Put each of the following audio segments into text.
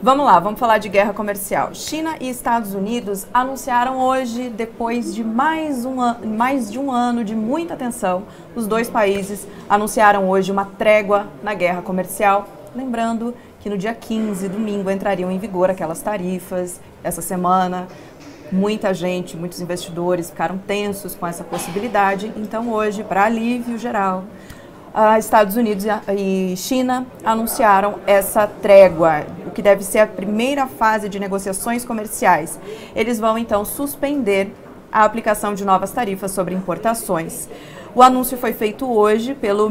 Vamos lá, vamos falar de guerra comercial. China e Estados Unidos anunciaram hoje, depois de mais, uma, mais de um ano de muita tensão, os dois países anunciaram hoje uma trégua na guerra comercial. Lembrando que no dia 15, domingo, entrariam em vigor aquelas tarifas. Essa semana, muita gente, muitos investidores ficaram tensos com essa possibilidade. Então, hoje, para alívio geral, Estados Unidos e China anunciaram essa trégua, que deve ser a primeira fase de negociações comerciais. Eles vão então suspender a aplicação de novas tarifas sobre importações. O anúncio foi feito hoje pelo,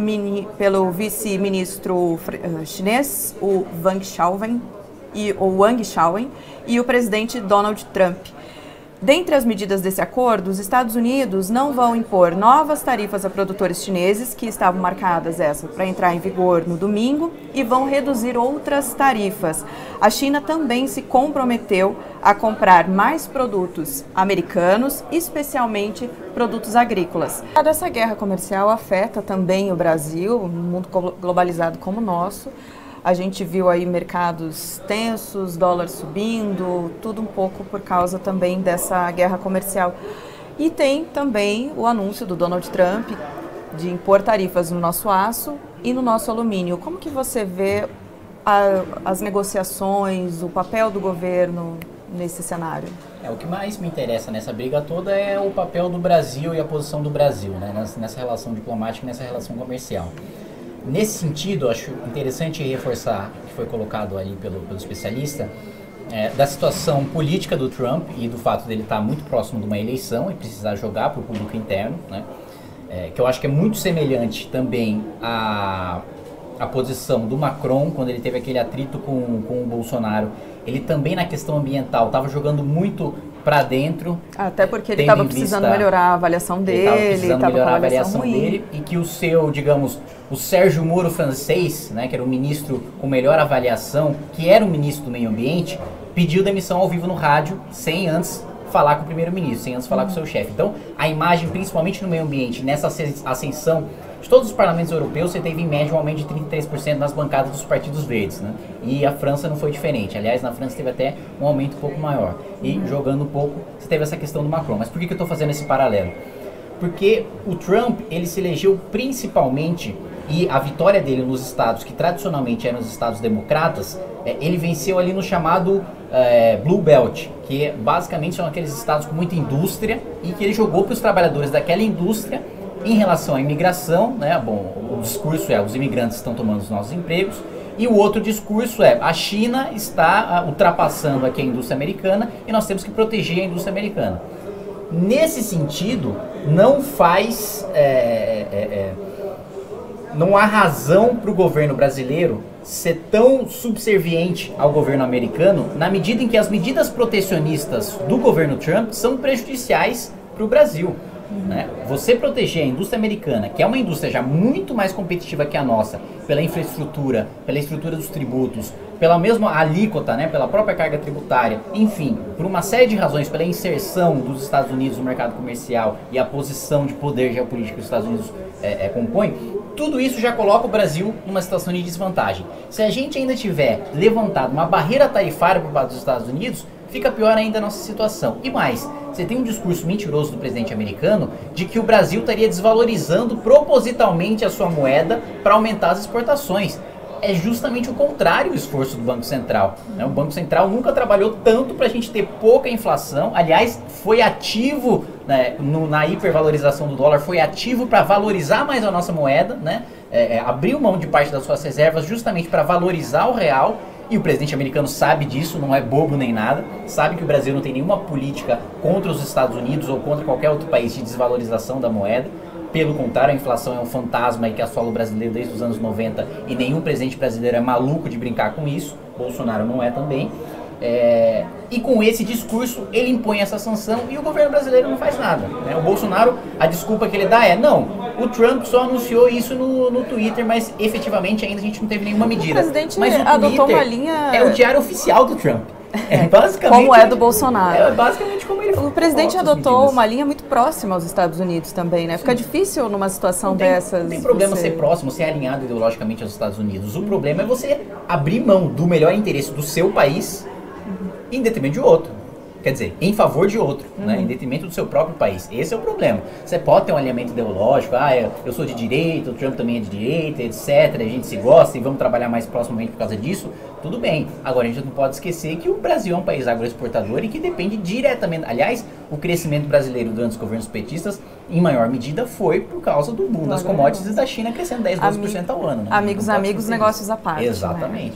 pelo vice-ministro eh, chinês, o Wang Xiaowen, e, o Wang Xiaowen, e o presidente Donald Trump. Dentre as medidas desse acordo, os Estados Unidos não vão impor novas tarifas a produtores chineses, que estavam marcadas essa para entrar em vigor no domingo, e vão reduzir outras tarifas. A China também se comprometeu a comprar mais produtos americanos, especialmente produtos agrícolas. Essa guerra comercial afeta também o Brasil, um mundo globalizado como o nosso. A gente viu aí mercados tensos, dólar subindo, tudo um pouco por causa também dessa guerra comercial. E tem também o anúncio do Donald Trump de impor tarifas no nosso aço e no nosso alumínio. Como que você vê a, as negociações, o papel do governo nesse cenário? É, o que mais me interessa nessa briga toda é o papel do Brasil e a posição do Brasil né, nessa relação diplomática nessa relação comercial. Nesse sentido, acho interessante reforçar que foi colocado ali pelo, pelo especialista é, da situação política do Trump e do fato dele estar muito próximo de uma eleição e precisar jogar para o público interno, né? É, que eu acho que é muito semelhante também à, à posição do Macron quando ele teve aquele atrito com, com o Bolsonaro. Ele também na questão ambiental estava jogando muito para dentro. Até porque ele estava precisando melhorar a avaliação dele, estava precisando melhorar a avaliação ruim. dele e que o seu, digamos, o Sérgio Moro francês, né, que era o ministro com melhor avaliação, que era o ministro do meio ambiente, pediu demissão ao vivo no rádio sem antes falar com o primeiro-ministro, sem antes falar com o seu chefe. Então, a imagem, principalmente no meio ambiente, nessa ascensão de todos os parlamentos europeus, você teve em média um aumento de 33% nas bancadas dos partidos verdes, né? E a França não foi diferente. Aliás, na França teve até um aumento um pouco maior. E jogando um pouco, você teve essa questão do Macron. Mas por que, que eu estou fazendo esse paralelo? Porque o Trump, ele se elegeu principalmente e a vitória dele nos estados que tradicionalmente eram os estados democratas, é, ele venceu ali no chamado é, Blue Belt, que basicamente são aqueles estados com muita indústria e que ele jogou para os trabalhadores daquela indústria em relação à imigração, né? Bom, o discurso é os imigrantes estão tomando os nossos empregos. E o outro discurso é a China está ultrapassando aqui a indústria americana e nós temos que proteger a indústria americana. Nesse sentido, não faz. É, é, é, não há razão para o governo brasileiro ser tão subserviente ao governo americano na medida em que as medidas protecionistas do governo Trump são prejudiciais para o Brasil. Né? Você proteger a indústria americana, que é uma indústria já muito mais competitiva que a nossa, pela infraestrutura, pela estrutura dos tributos, pela mesma alíquota, né, pela própria carga tributária, enfim, por uma série de razões, pela inserção dos Estados Unidos no mercado comercial e a posição de poder geopolítico que os Estados Unidos é, é, compõem, tudo isso já coloca o Brasil numa situação de desvantagem. Se a gente ainda tiver levantado uma barreira tarifária por parte dos Estados Unidos, fica pior ainda a nossa situação. E mais, você tem um discurso mentiroso do presidente americano de que o Brasil estaria desvalorizando propositalmente a sua moeda para aumentar as exportações. É justamente o contrário o esforço do Banco Central. Né? O Banco Central nunca trabalhou tanto para a gente ter pouca inflação. Aliás, foi ativo né, no, na hipervalorização do dólar, foi ativo para valorizar mais a nossa moeda, né? É, é, abriu mão de parte das suas reservas justamente para valorizar o real e o presidente americano sabe disso, não é bobo nem nada, sabe que o Brasil não tem nenhuma política contra os Estados Unidos ou contra qualquer outro país de desvalorização da moeda. Pelo contrário, a inflação é um fantasma que assola o brasileiro desde os anos 90 e nenhum presidente brasileiro é maluco de brincar com isso. Bolsonaro não é também. É, e com esse discurso ele impõe essa sanção e o governo brasileiro não faz nada. Né? O Bolsonaro, a desculpa que ele dá é: não, o Trump só anunciou isso no, no Twitter, mas efetivamente ainda a gente não teve nenhuma medida. O presidente mas o adotou uma linha. É o diário oficial do Trump. É, basicamente, como é do Bolsonaro. É basicamente como ele O presidente adotou uma linha muito próxima aos Estados Unidos também, né? Fica Sim. difícil numa situação não tem, dessas. Não tem problema você... ser próximo, ser alinhado ideologicamente aos Estados Unidos. O problema é você abrir mão do melhor interesse do seu país. Em detrimento de outro. Quer dizer, em favor de outro, né? uhum. né? em detrimento do seu próprio país. Esse é o problema. Você pode ter um alinhamento ideológico, ah, eu sou de direita, o Trump também é de direita, etc. A gente se gosta e vamos trabalhar mais proximamente por causa disso. Tudo bem. Agora, a gente não pode esquecer que o Brasil é um país agroexportador e que depende diretamente. Aliás, o crescimento brasileiro durante os governos petistas, em maior medida, foi por causa do boom das commodities da China crescendo 10, 12% ao ano. Né? Amigos, amigos, negócios à parte. Né? Exatamente. Né?